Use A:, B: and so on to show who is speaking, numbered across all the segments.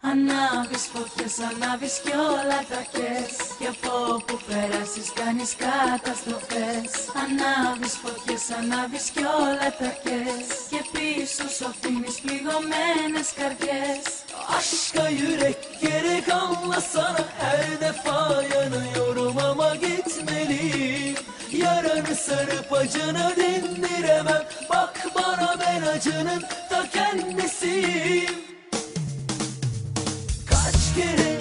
A: Ανάβεις φωτιές, ανάβεις κι όλα τα κές, και από που περάσεις κάνεις καταστροφές. Ανάβεις φωτιές, ανάβεις κι όλα τα κές, Και πίσω σου αφήνεις πληγωμένες καρδιές.
B: Aşka yürek gerek anlasana Her defa yanıyorum ama gitmeliyim Yaranı sarıp acını dindiremem Bak bana ben acının ta kendisiyim
C: get it.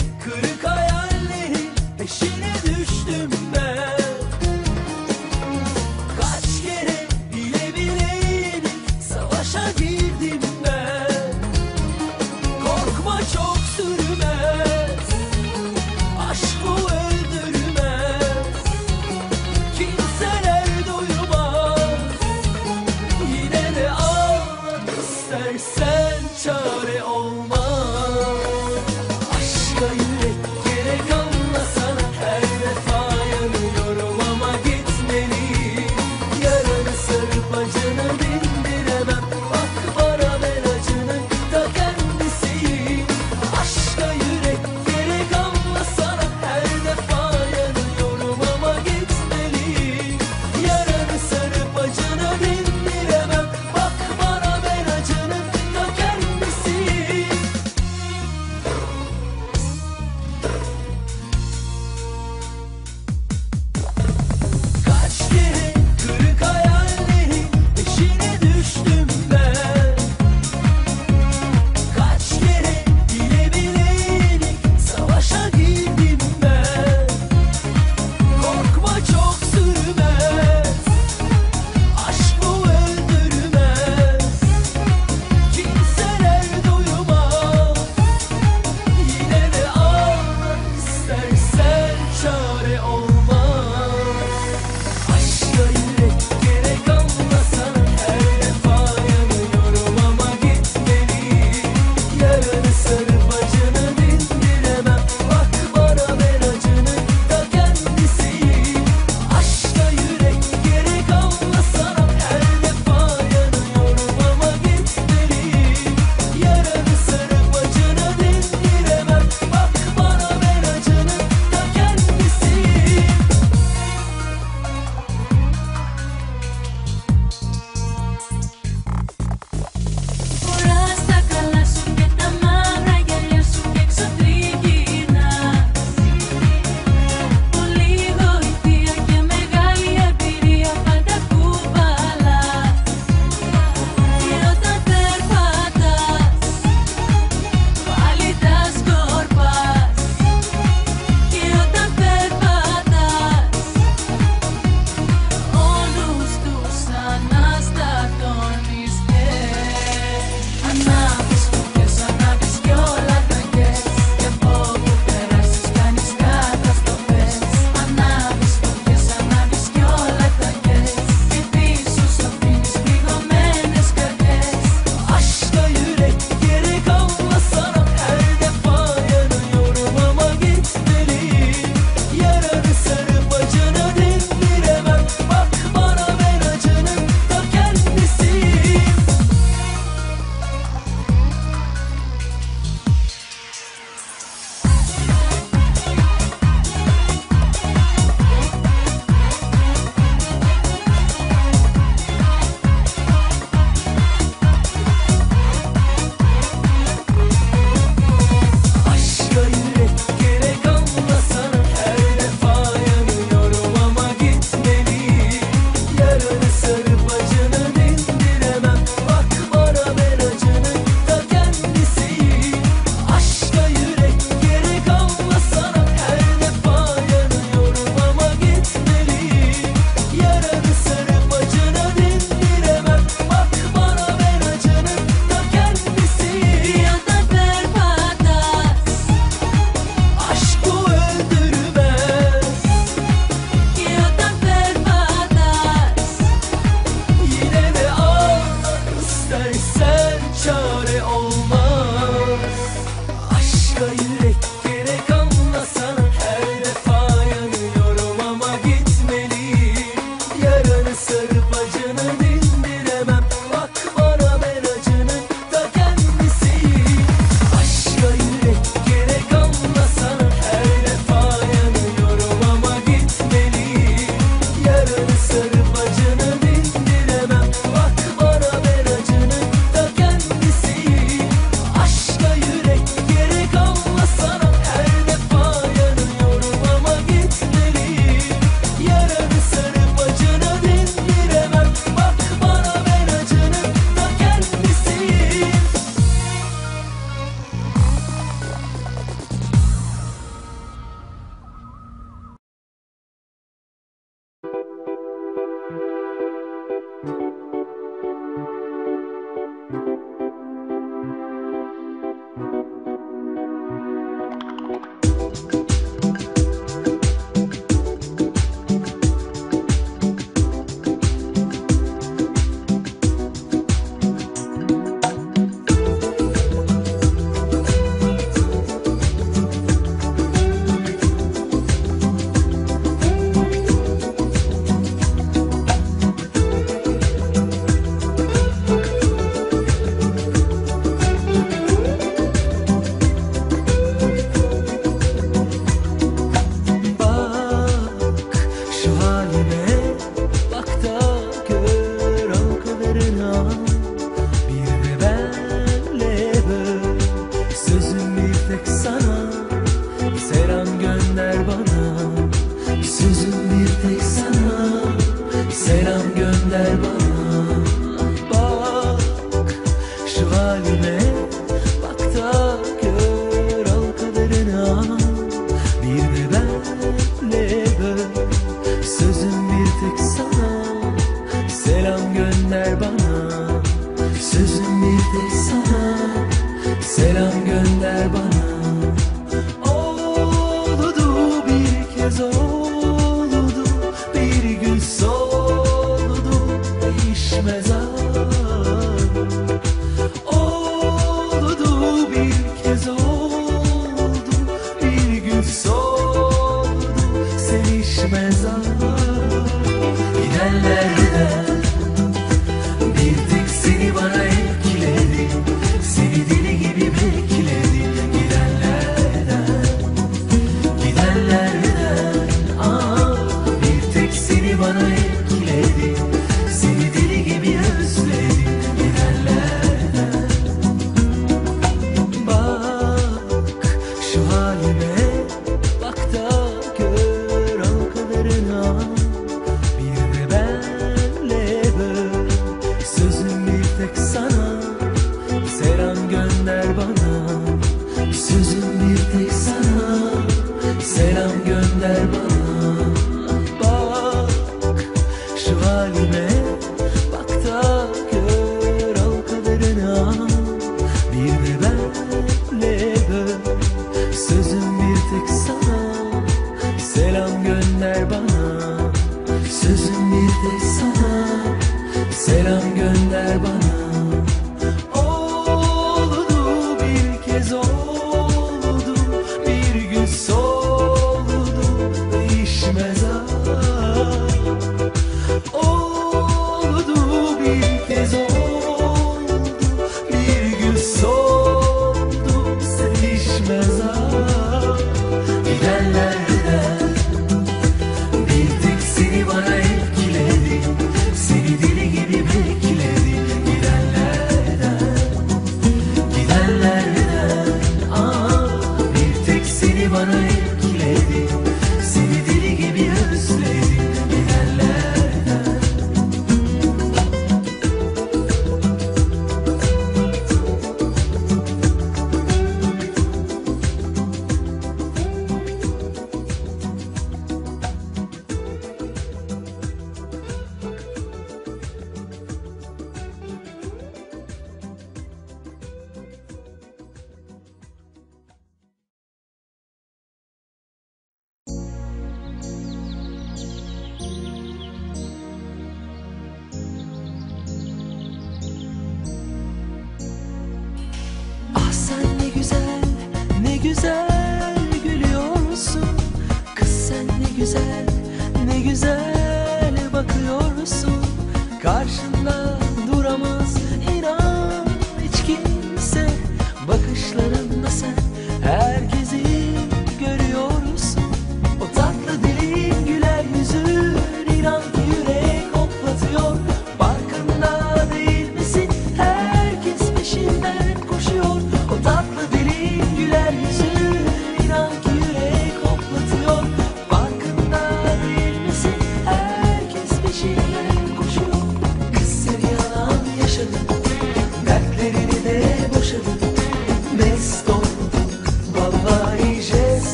B: derman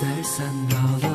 B: 在三道岭